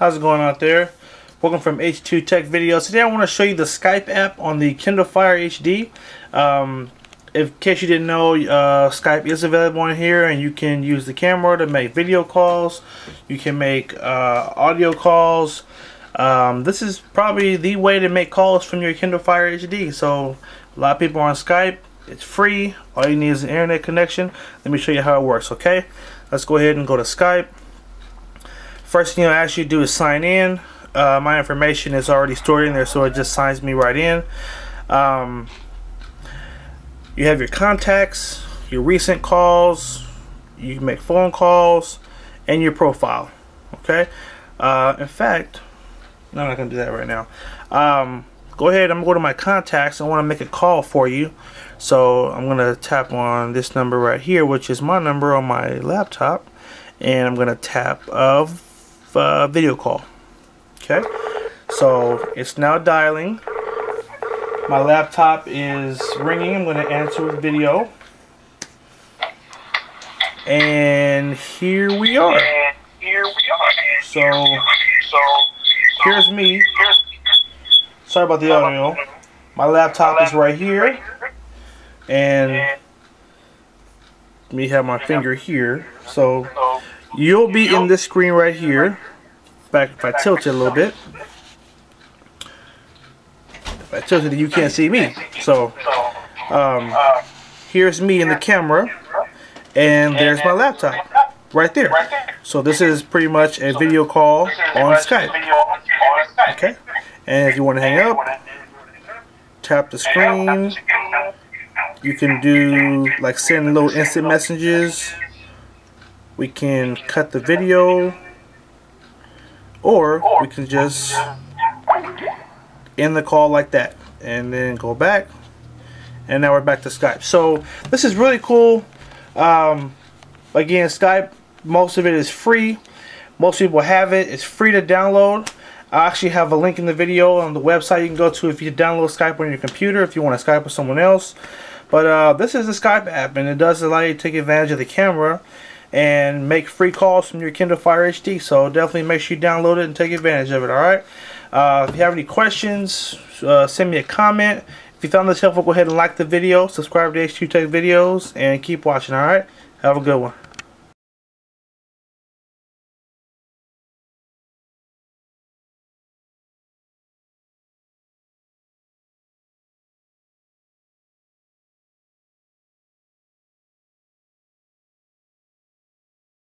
How's it going out there? Welcome from H2 Tech Videos. Today I want to show you the Skype app on the Kindle Fire HD. Um, in case you didn't know, uh, Skype is available on here and you can use the camera to make video calls. You can make uh, audio calls. Um, this is probably the way to make calls from your Kindle Fire HD. So a lot of people on Skype. It's free. All you need is an internet connection. Let me show you how it works, okay? Let's go ahead and go to Skype. First thing I'll ask you to do is sign in. Uh, my information is already stored in there, so it just signs me right in. Um, you have your contacts, your recent calls, you can make phone calls, and your profile. Okay. Uh, in fact, no, I'm not gonna do that right now. Um, go ahead. I'm gonna go to my contacts. I want to make a call for you, so I'm gonna tap on this number right here, which is my number on my laptop, and I'm gonna tap of uh, video call. Okay, so it's now dialing. My laptop is ringing. I'm going to answer with video. And here we are. Here we are. So So here's me. Sorry about the audio. My laptop is right here. And me have my finger here. So You'll be in this screen right here. Back if I tilt it a little bit. If I tilt it, you can't see me. So um, here's me in the camera, and there's my laptop right there. So this is pretty much a video call. On Skype. Okay. And if you want to hang up, tap the screen. You can do like send little instant messages. We can cut the video, or we can just end the call like that, and then go back. And now we're back to Skype. So this is really cool. Um, again, Skype, most of it is free. Most people have it. It's free to download. I actually have a link in the video on the website you can go to if you download Skype on your computer if you want to Skype with someone else. But uh, this is the Skype app and it does allow you to take advantage of the camera and make free calls from your Kindle Fire HD. So definitely make sure you download it and take advantage of it. Alright. Uh, if you have any questions, uh, send me a comment. If you found this helpful, go ahead and like the video, subscribe to H2 Tech Videos, and keep watching. Alright. Have a good one.